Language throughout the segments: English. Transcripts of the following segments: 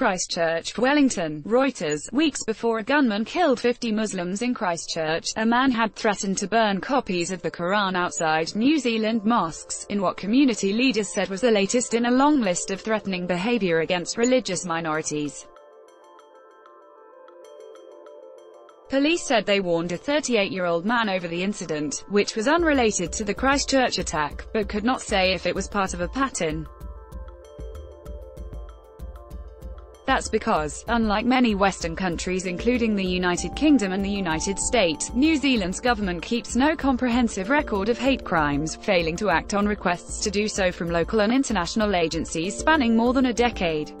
Christchurch, Wellington, Reuters. Weeks before a gunman killed 50 Muslims in Christchurch, a man had threatened to burn copies of the Quran outside New Zealand mosques, in what community leaders said was the latest in a long list of threatening behaviour against religious minorities. Police said they warned a 38-year-old man over the incident, which was unrelated to the Christchurch attack, but could not say if it was part of a pattern. That's because, unlike many Western countries including the United Kingdom and the United States, New Zealand's government keeps no comprehensive record of hate crimes, failing to act on requests to do so from local and international agencies spanning more than a decade.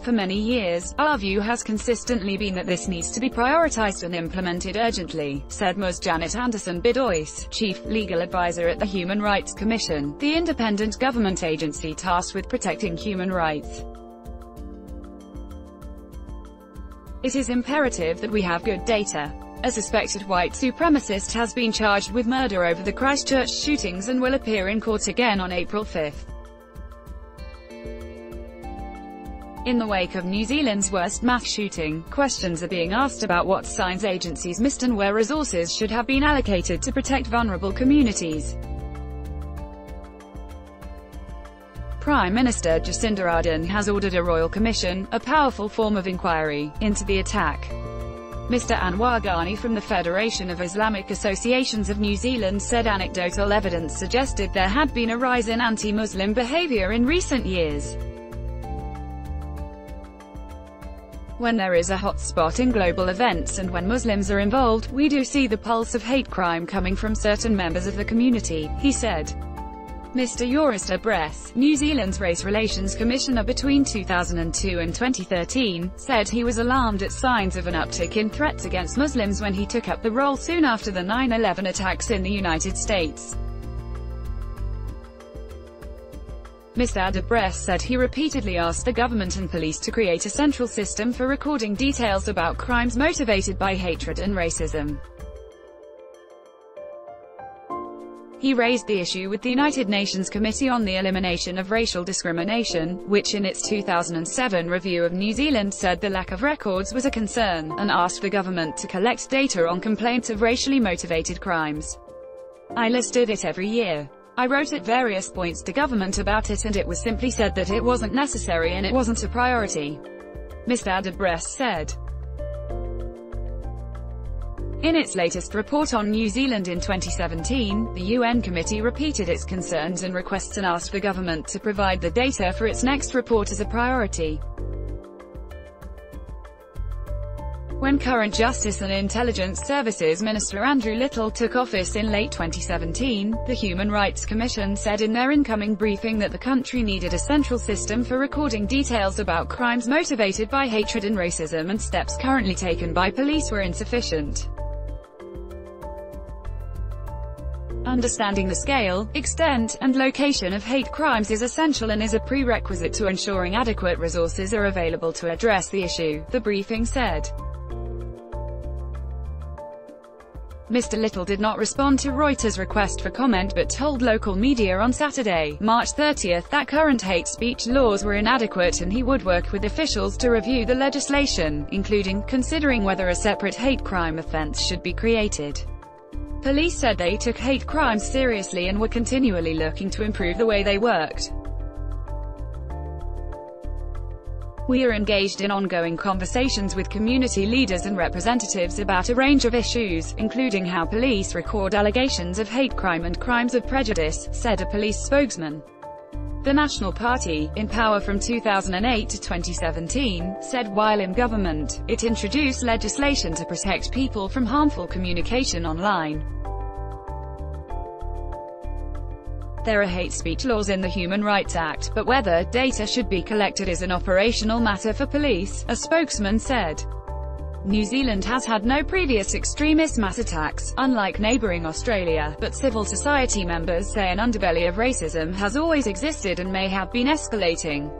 For many years, our view has consistently been that this needs to be prioritised and implemented urgently, said Ms. Janet Anderson Bidois, Chief Legal Advisor at the Human Rights Commission, the independent government agency tasked with protecting human rights. It is imperative that we have good data. A suspected white supremacist has been charged with murder over the Christchurch shootings and will appear in court again on April 5. In the wake of New Zealand's worst mass shooting, questions are being asked about what signs agencies missed and where resources should have been allocated to protect vulnerable communities. Prime Minister Jacinda Ardern has ordered a royal commission, a powerful form of inquiry, into the attack. Mr. Anwar Ghani from the Federation of Islamic Associations of New Zealand said anecdotal evidence suggested there had been a rise in anti-Muslim behaviour in recent years. When there is a hot spot in global events and when Muslims are involved, we do see the pulse of hate crime coming from certain members of the community, he said. Mr. Joris de Bres, New Zealand's Race Relations Commissioner between 2002 and 2013, said he was alarmed at signs of an uptick in threats against Muslims when he took up the role soon after the 9-11 attacks in the United States. Mr. de said he repeatedly asked the government and police to create a central system for recording details about crimes motivated by hatred and racism. He raised the issue with the United Nations Committee on the Elimination of Racial Discrimination, which in its 2007 review of New Zealand said the lack of records was a concern, and asked the government to collect data on complaints of racially motivated crimes. I listed it every year. I wrote at various points to government about it and it was simply said that it wasn't necessary and it wasn't a priority. Mr. de Bres said. In its latest report on New Zealand in 2017, the UN Committee repeated its concerns and requests and asked the government to provide the data for its next report as a priority. When current Justice and Intelligence Services Minister Andrew Little took office in late 2017, the Human Rights Commission said in their incoming briefing that the country needed a central system for recording details about crimes motivated by hatred and racism and steps currently taken by police were insufficient. Understanding the scale, extent, and location of hate crimes is essential and is a prerequisite to ensuring adequate resources are available to address the issue, the briefing said. Mr. Little did not respond to Reuters' request for comment but told local media on Saturday, March 30, that current hate speech laws were inadequate and he would work with officials to review the legislation, including, considering whether a separate hate crime offense should be created. Police said they took hate crimes seriously and were continually looking to improve the way they worked. We are engaged in ongoing conversations with community leaders and representatives about a range of issues, including how police record allegations of hate crime and crimes of prejudice, said a police spokesman. The National Party, in power from 2008 to 2017, said while in government, it introduced legislation to protect people from harmful communication online. There are hate speech laws in the Human Rights Act, but whether data should be collected is an operational matter for police, a spokesman said. New Zealand has had no previous extremist mass attacks, unlike neighbouring Australia, but civil society members say an underbelly of racism has always existed and may have been escalating.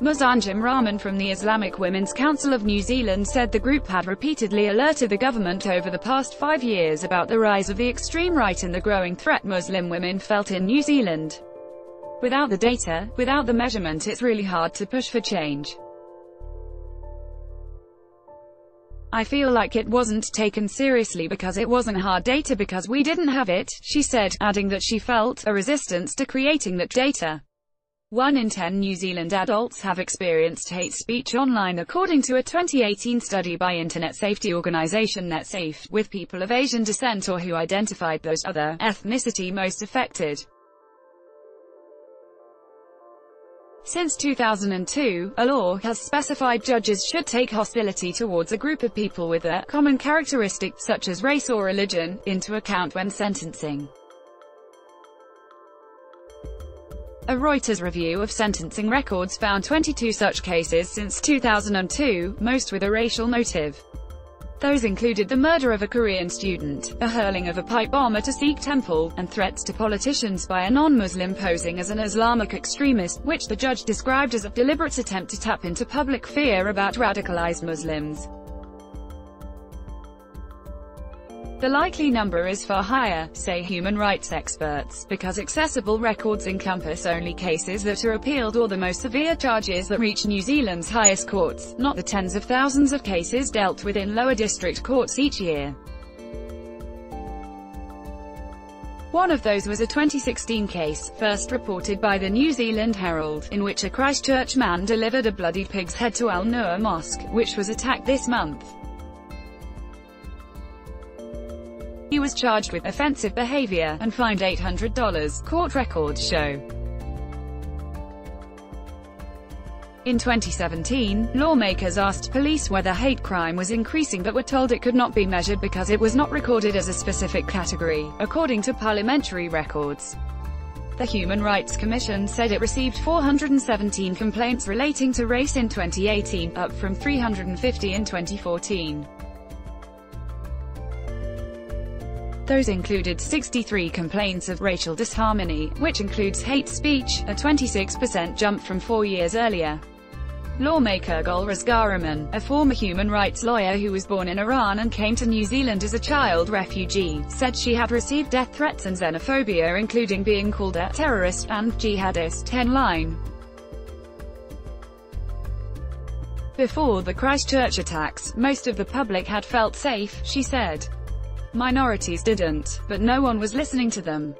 Ms. Anjum Rahman from the Islamic Women's Council of New Zealand said the group had repeatedly alerted the government over the past five years about the rise of the extreme right and the growing threat Muslim women felt in New Zealand. Without the data, without the measurement it's really hard to push for change. I feel like it wasn't taken seriously because it wasn't hard data because we didn't have it, she said, adding that she felt a resistance to creating that data. One in ten New Zealand adults have experienced hate speech online according to a 2018 study by internet safety organisation NetSafe, with people of Asian descent or who identified those other ethnicity most affected. Since 2002, a law has specified judges should take hostility towards a group of people with a common characteristic, such as race or religion, into account when sentencing. A Reuters review of sentencing records found 22 such cases since 2002, most with a racial motive. Those included the murder of a Korean student, the hurling of a pipe bomb at a Sikh temple, and threats to politicians by a non-Muslim posing as an Islamic extremist, which the judge described as a deliberate attempt to tap into public fear about radicalized Muslims. The likely number is far higher, say human rights experts, because accessible records encompass only cases that are appealed or the most severe charges that reach New Zealand's highest courts, not the tens of thousands of cases dealt with in lower district courts each year. One of those was a 2016 case, first reported by the New Zealand Herald, in which a Christchurch man delivered a bloody pig's head to Al Noor Mosque, which was attacked this month. He was charged with offensive behavior, and fined $800, court records show. In 2017, lawmakers asked police whether hate crime was increasing but were told it could not be measured because it was not recorded as a specific category, according to parliamentary records. The Human Rights Commission said it received 417 complaints relating to race in 2018, up from 350 in 2014. Those included 63 complaints of racial disharmony, which includes hate speech, a 26% jump from four years earlier. Lawmaker Golriz Ghahraman, a former human rights lawyer who was born in Iran and came to New Zealand as a child refugee, said she had received death threats and xenophobia including being called a terrorist and jihadist line. Before the Christchurch attacks, most of the public had felt safe, she said. Minorities didn't, but no one was listening to them.